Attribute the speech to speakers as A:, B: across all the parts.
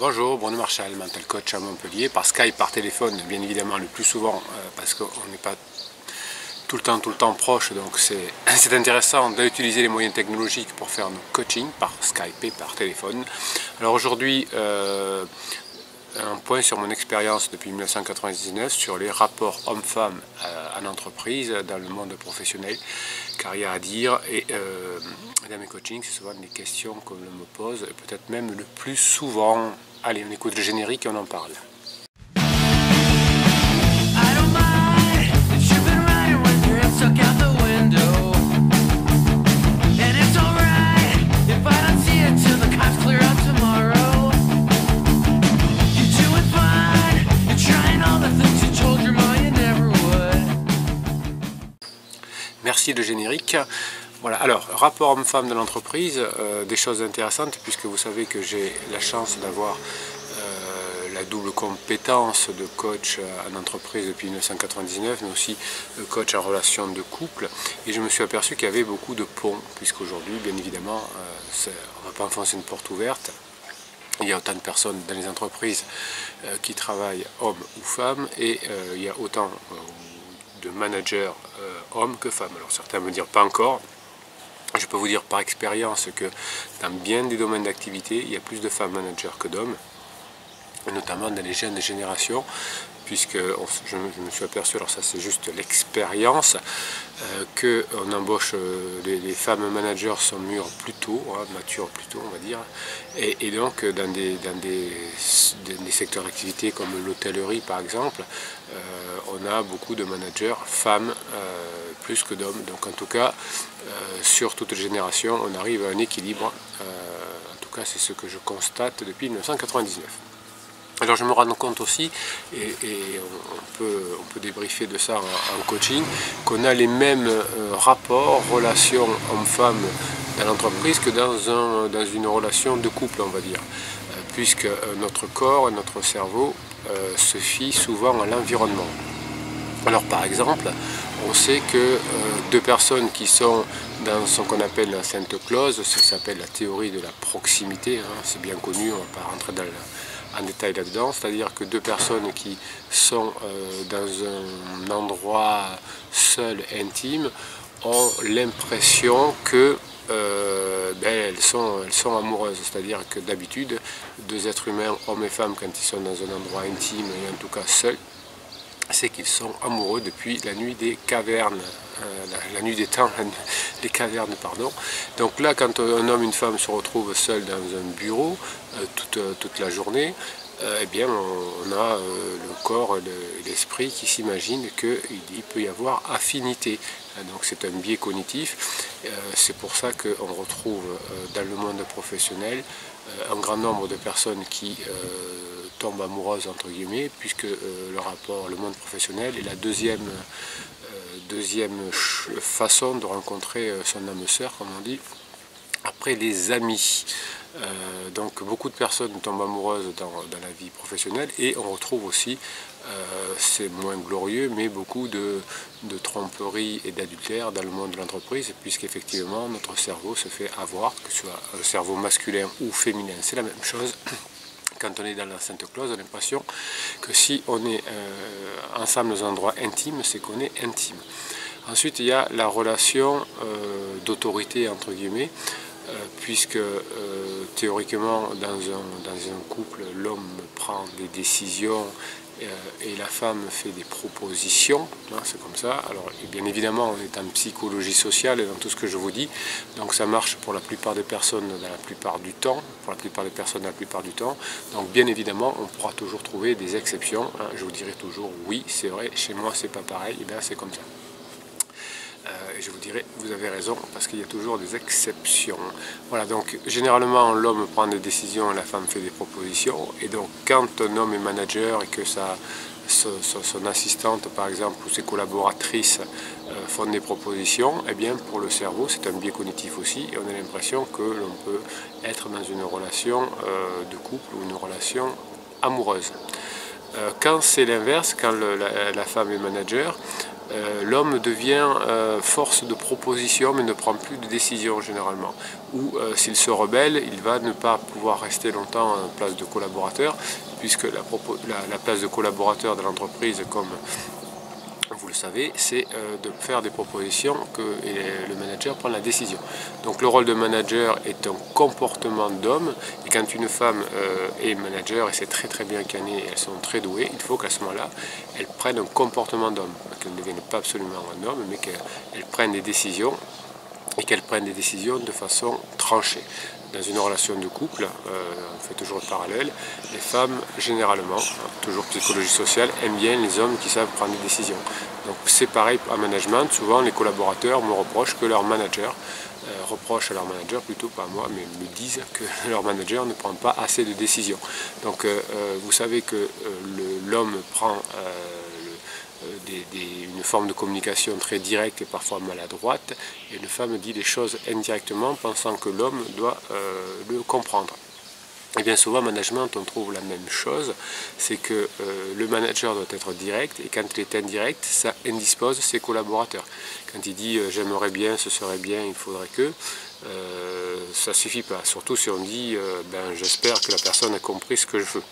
A: Bonjour, Bruno Marchal, mental coach à Montpellier, par Skype, par téléphone, bien évidemment le plus souvent, euh, parce qu'on n'est pas tout le temps, tout le temps proche, donc c'est intéressant d'utiliser les moyens technologiques pour faire nos coachings par Skype et par téléphone. Alors aujourd'hui, euh, un point sur mon expérience depuis 1999 sur les rapports hommes-femmes euh, en entreprise, dans le monde professionnel, car il y a à dire, et dans mes coachings, c'est souvent des questions qu'on me pose, peut-être même le plus souvent. Allez, on écoute le générique et on en parle. Merci le générique. Voilà, alors, rapport homme-femme de l'entreprise, euh, des choses intéressantes, puisque vous savez que j'ai la chance d'avoir euh, la double compétence de coach en entreprise depuis 1999, mais aussi coach en relation de couple. Et je me suis aperçu qu'il y avait beaucoup de ponts, puisqu'aujourd'hui, bien évidemment, euh, on ne va pas enfoncer une porte ouverte. Il y a autant de personnes dans les entreprises qui travaillent, hommes ou femmes, et il y a autant de managers euh, hommes que femmes. Alors certains me dire pas encore. Je peux vous dire par expérience que dans bien des domaines d'activité, il y a plus de femmes managers que d'hommes, notamment dans les jeunes générations puisque je, me suis aperçu, alors ça c'est juste l'expérience, euh, qu'on embauche, euh, les, femmes managers sont mûres plus tôt, hein, matures plus tôt on va dire, et, donc dans des, des, secteurs d'activité comme l'hôtellerie par exemple, euh, on a beaucoup de managers femmes plus que d'hommes. Donc en tout cas, sur toute génération, on arrive à un équilibre. en tout cas, c'est ce que je constate depuis 1999. Alors je me rends compte aussi, et, on, peut, débriefer de ça en, coaching, qu'on a les mêmes euh, rapports, relations hommes-femmes dans l'entreprise que dans, un, dans, une relation de couple, on va dire. Euh, puisque euh, notre corps et notre cerveau se fient souvent à l'environnement. Alors par exemple, on sait que deux personnes qui sont dans ce qu'on appelle la sainte clause, ça s'appelle la théorie de la proximité, hein, c'est bien connu, on ne va pas rentrer dans en détail là-dedans, c'est-à-dire que deux personnes qui sont euh, dans un endroit seul, intime, ont l'impression que euh, ben, sont, sont amoureuses. C'est-à-dire que d'habitude, deux êtres humains, hommes et femmes, quand ils sont dans un endroit intime et en tout cas seuls, c'est qu'ils sont amoureux depuis la nuit des cavernes, euh, la, nuit des temps, les cavernes, pardon. Donc là, quand un homme et une femme se retrouvent seuls dans un bureau euh, toute, toute, la journée, euh, eh bien, on, a le corps et l'esprit qui s'imaginent qu'il peut y avoir affinité. Donc c'est un biais cognitif. c'est pour ça qu'on retrouve dans le monde professionnel un grand nombre de personnes qui tombe amoureuse entre guillemets, puisque euh, le rapport, le monde professionnel est la deuxième, euh, deuxième façon de rencontrer euh, son âme sœur, comme on dit, après les amis. donc beaucoup de personnes tombent amoureuses dans, la vie professionnelle et on retrouve aussi, c'est moins glorieux, mais beaucoup de, tromperies et d'adultère dans le monde de l'entreprise, puisqu'effectivement notre cerveau se fait avoir, que ce soit un cerveau masculin ou féminin, c'est la même chose quand on est dans la Sainte Clause, on a l'impression que si on est euh, ensemble dans un endroit intime, c'est qu'on est intime. Ensuite, il y a la relation euh, d'autorité, entre guillemets, euh, puisque théoriquement, dans un couple, l'homme prend des décisions et la femme fait des propositions, hein, c'est comme ça. Alors bien évidemment on est en psychologie sociale et dans tout ce que je vous dis, donc ça marche pour la plupart des personnes dans la plupart du temps, pour la plupart des personnes la plupart du temps. Donc bien évidemment on pourra toujours trouver des exceptions, hein. je vous dirai toujours oui c'est vrai, chez moi c'est pas pareil, et bien c'est comme ça. Euh, et je vous dirai, vous avez raison, parce qu'il y a toujours des exceptions. Voilà, donc généralement l'homme prend des décisions, la femme fait des propositions, et donc quand un homme est manager et que son, assistante par exemple ou ses collaboratrices euh, font des propositions, eh bien pour le cerveau c'est un biais cognitif aussi, et on a l'impression que l'on peut être dans une relation euh, de couple ou une relation amoureuse. quand c'est l'inverse, quand la, femme est manager, l'homme devient force de proposition mais ne prend plus de décision généralement. Ou s'il se rebelle, il va ne pas pouvoir rester longtemps en place de collaborateur puisque la, la place de collaborateur de l'entreprise comme vous le savez, c'est euh, de faire des propositions que le manager prend la décision. Donc le rôle de manager est un comportement d'homme et quand une femme euh, est manager et c'est très très bien canné, elles sont très douées, il faut qu'à ce moment-là, elles prennent un comportement d'homme, qu'elles ne deviennent pas absolument un homme, mais qu'elles prennent des décisions et qu'elles prennent des décisions de façon tranchée dans une relation de couple, euh, on fait toujours le parallèle, les femmes, généralement, toujours psychologie sociale, aiment bien les hommes qui savent prendre des décisions. Donc c'est pareil en management, souvent les collaborateurs me reprochent que leur manager, euh, reprochent à leur manager, plutôt pas à moi, mais me disent que leur manager ne prend pas assez de décisions. Donc euh, vous savez que l'homme prend une forme de communication très directe et parfois maladroite, et une femme dit les choses indirectement, pensant que l'homme doit euh, le comprendre. Et bien souvent, en management, on trouve la même chose, c'est que euh, le manager doit être direct, et quand il est indirect, ça indispose ses collaborateurs. Quand il dit euh, j'aimerais bien, ce serait bien, il faudrait que, ça suffit pas. Surtout si on dit ben, j'espère que la personne a compris ce que je veux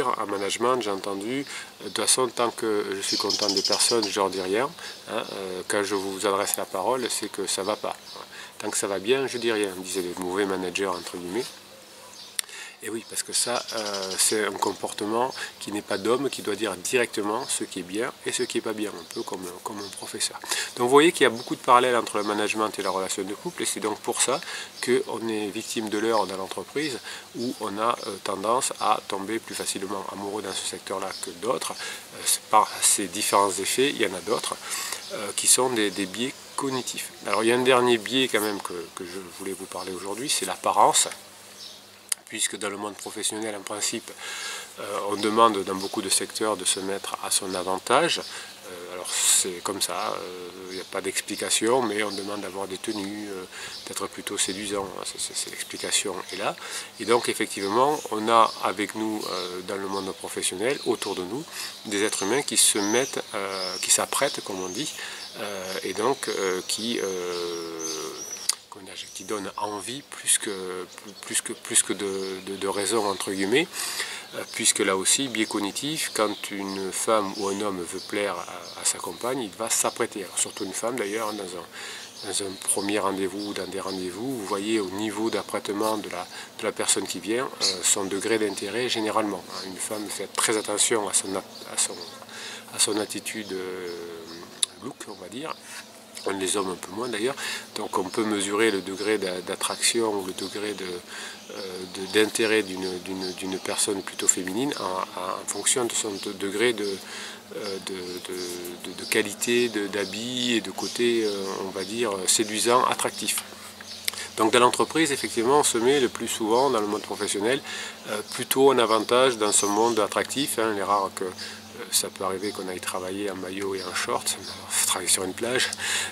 A: en management, j'ai entendu, de toute façon, tant que je suis content des personnes, je leur dis rien. Hein, euh, quand je vous adresse la parole, c'est que ça va pas. Tant que ça va bien, je dis rien, disaient les mauvais managers, entre guillemets. Et oui, parce que ça, euh, c'est un comportement qui n'est pas d'homme, qui doit dire directement ce qui est bien et ce qui n'est pas bien, un peu comme, comme un professeur. Donc vous voyez qu'il y a beaucoup de parallèles entre le management et la relation de couple, et c'est donc pour ça qu'on est victime de l'heure dans l'entreprise, où on a euh, tendance à tomber plus facilement amoureux dans ce secteur-là que d'autres. Euh, par ces différents effets, il y en a d'autres, qui sont des, biais cognitifs. Alors il y a un dernier biais quand même que je voulais vous parler aujourd'hui, c'est l'apparence puisque dans le monde professionnel, en principe, euh, on demande dans beaucoup de secteurs de se mettre à son avantage. Euh, alors c'est comme ça, il euh, n'y a pas d'explication, mais on demande d'avoir des tenues, d'être plutôt séduisant, hein, c'est l'explication est là. Et donc effectivement, on a avec nous, dans le monde professionnel, autour de nous, des êtres humains qui se mettent, qui s'apprêtent, comme on dit, et donc qui qui donne envie plus que, plus que, plus que de, raison entre guillemets, euh, puisque là aussi, biais cognitif, quand une femme ou un homme veut plaire à, sa compagne, il va s'apprêter. Surtout une femme d'ailleurs, hein, dans un, premier rendez-vous ou dans des rendez-vous, vous voyez au niveau d'apprêtement de la, de la personne qui vient, euh, son degré d'intérêt généralement. Hein. Une femme fait très attention à son, à son, à son attitude euh, look, on va dire, les hommes un peu moins d'ailleurs. Donc on peut mesurer le degré d'attraction ou le degré euh, d'intérêt d'une personne plutôt féminine en, fonction de son degré de, euh, qualité d'habit et de côté, euh, on va dire, séduisant, attractif. Donc dans l'entreprise, effectivement, on se met le plus souvent dans le monde professionnel plutôt en avantage dans ce monde attractif. Hein. il est rare que ça peut arriver qu'on aille travailler en maillot et en short, travailler sur une plage.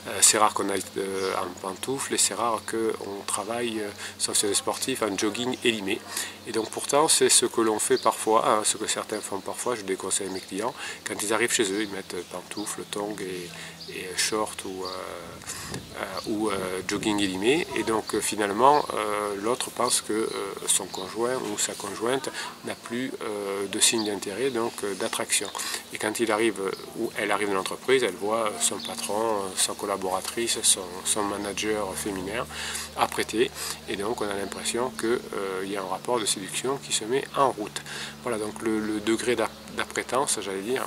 A: Euh, c'est rare qu'on aille euh, en pantoufles et c'est rare qu'on travaille, euh, sauf sur les sportifs, en jogging élimé. Et donc pourtant, c'est ce que l'on fait parfois, hein, ce que certains font parfois, je déconseille à mes clients, quand ils arrivent chez eux, ils mettent pantoufles, tongs et, et short ou jogging élimé. Et donc finalement, l'autre pense que son conjoint ou sa conjointe n'a plus de signe d'intérêt, donc d'attraction. Et quand il arrive ou elle arrive dans l'entreprise, elle voit son patron, sa collaboratrice, son, manager féminin apprêté. Et donc on a l'impression qu'il euh, y a un rapport de séduction qui se met en route. Voilà donc le degré d'apprêtance, j'allais dire,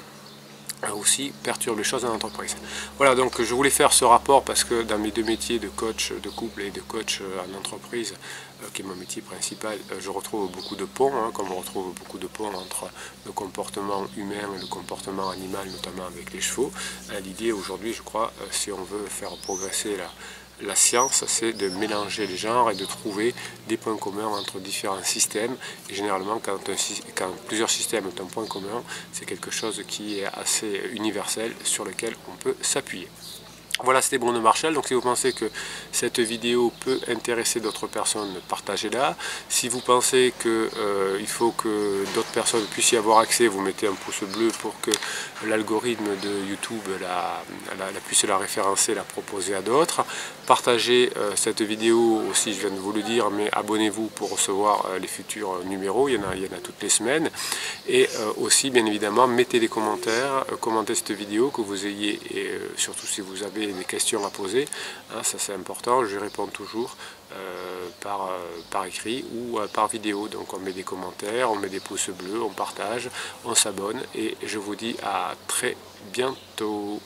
A: aussi perturbe les choses en entreprise. Voilà, donc je voulais faire ce rapport parce que dans mes deux métiers de coach de couple et de coach euh, en entreprise, euh, qui est mon métier principal, euh, je retrouve beaucoup de ponts, hein, comme on retrouve beaucoup de ponts entre le comportement humain et le comportement animal, notamment avec les chevaux. L'idée aujourd'hui, je crois, si on veut faire progresser la, la science, c'est de mélanger les genres et de trouver des points communs entre différents systèmes. Généralement, quand, plusieurs systèmes ont un point commun, c'est quelque chose qui est assez universel sur lequel on peut s'appuyer. Voilà, c'était Bruno Marshall. Donc si vous pensez que cette vidéo peut intéresser d'autres personnes, partagez-la. Si vous pensez qu'il euh, faut que d'autres personnes puissent y avoir accès, vous mettez un pouce bleu pour que l'algorithme de YouTube la, puisse la référencer, la proposer à d'autres. Partagez euh, cette vidéo aussi, je viens de vous le dire, mais abonnez-vous pour recevoir euh, les futurs numéros, il y en a toutes les semaines. Et aussi, bien évidemment, mettez des commentaires, commentez cette vidéo, que vous ayez, et surtout si vous avez des questions à poser, hein, ça c'est important, je réponds toujours euh, par, euh, par, écrit ou euh, par vidéo. Donc on met des commentaires, on met des pouces bleus, on partage, on s'abonne et je vous dis à très bientôt.